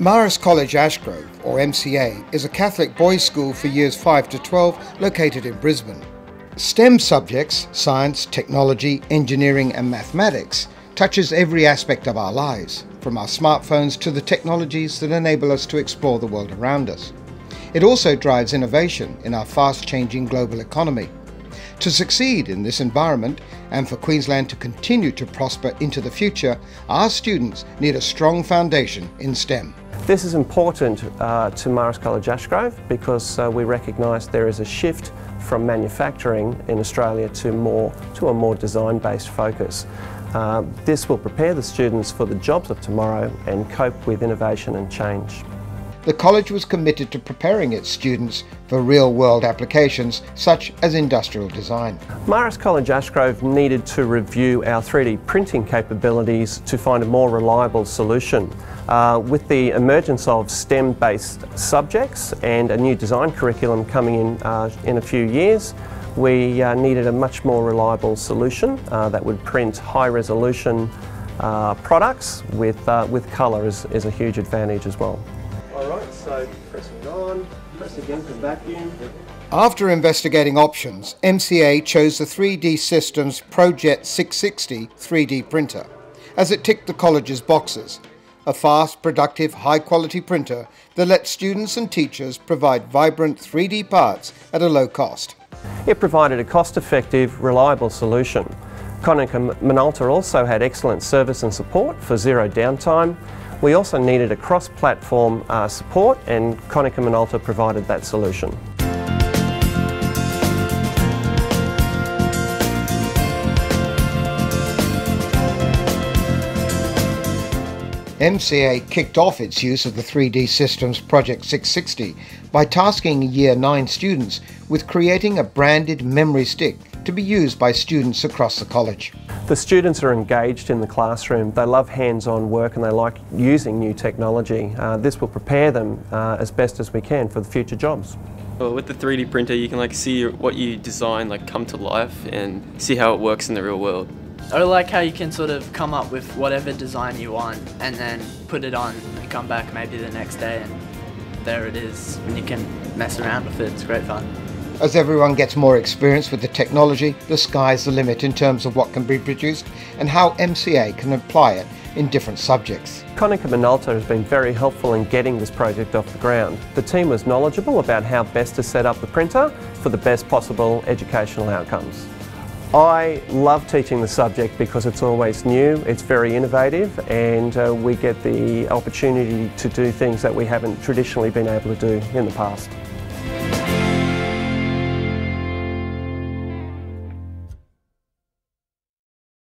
Marist College Ashgrove, or MCA, is a Catholic boys' school for years 5 to 12 located in Brisbane. STEM subjects, science, technology, engineering and mathematics, touches every aspect of our lives, from our smartphones to the technologies that enable us to explore the world around us. It also drives innovation in our fast-changing global economy. To succeed in this environment and for Queensland to continue to prosper into the future, our students need a strong foundation in STEM. This is important uh, to Marist College Ashgrove because uh, we recognise there is a shift from manufacturing in Australia to, more, to a more design-based focus. Uh, this will prepare the students for the jobs of tomorrow and cope with innovation and change the college was committed to preparing its students for real-world applications such as industrial design. Marist College Ashgrove needed to review our 3D printing capabilities to find a more reliable solution. Uh, with the emergence of STEM-based subjects and a new design curriculum coming in uh, in a few years, we uh, needed a much more reliable solution uh, that would print high-resolution uh, products with, uh, with colour is, is a huge advantage as well. Alright, so pressing on, press again for vacuum. After investigating options, MCA chose the 3D Systems ProJet 660 3D printer, as it ticked the college's boxes. A fast, productive, high quality printer that lets students and teachers provide vibrant 3D parts at a low cost. It provided a cost effective, reliable solution. Konica Minolta also had excellent service and support for zero downtime we also needed a cross-platform uh, support and Konica Minolta provided that solution. MCA kicked off its use of the 3D Systems ProJet 660 by tasking Year 9 students with creating a branded memory stick to be used by students across the college. The students are engaged in the classroom, they love hands-on work and they like using new technology. Uh, this will prepare them uh, as best as we can for the future jobs. Well, with the 3D printer you can like see what you design like come to life and see how it works in the real world. I like how you can sort of come up with whatever design you want and then put it on and come back maybe the next day and there it is and you can mess around with it. It's great fun. As everyone gets more experience with the technology, the sky's the limit in terms of what can be produced and how MCA can apply it in different subjects. Konica Minolta has been very helpful in getting this project off the ground. The team was knowledgeable about how best to set up the printer for the best possible educational outcomes. I love teaching the subject because it's always new, it's very innovative and uh, we get the opportunity to do things that we haven't traditionally been able to do in the past.